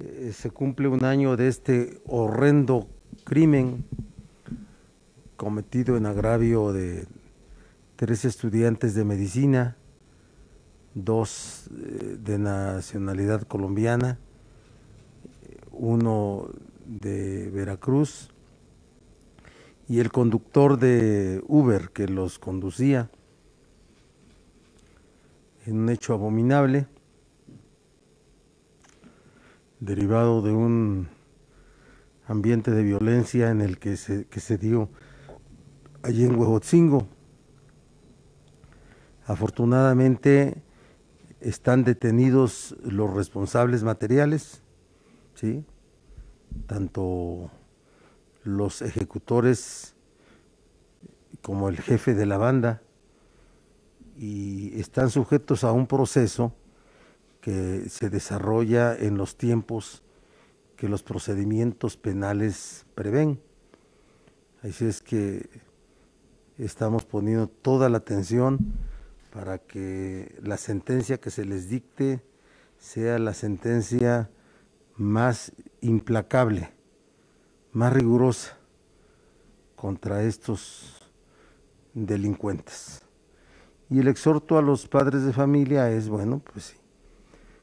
eh, se cumple un año de este horrendo crimen cometido en agravio de tres estudiantes de medicina, dos eh, de nacionalidad colombiana, uno de Veracruz y el conductor de Uber que los conducía en un hecho abominable derivado de un ambiente de violencia en el que se, que se dio allí en Huejotzingo. Afortunadamente están detenidos los responsables materiales, ¿sí? tanto los ejecutores como el jefe de la banda, y están sujetos a un proceso se desarrolla en los tiempos que los procedimientos penales prevén. Así es que estamos poniendo toda la atención para que la sentencia que se les dicte sea la sentencia más implacable, más rigurosa contra estos delincuentes. Y el exhorto a los padres de familia es, bueno, pues sí,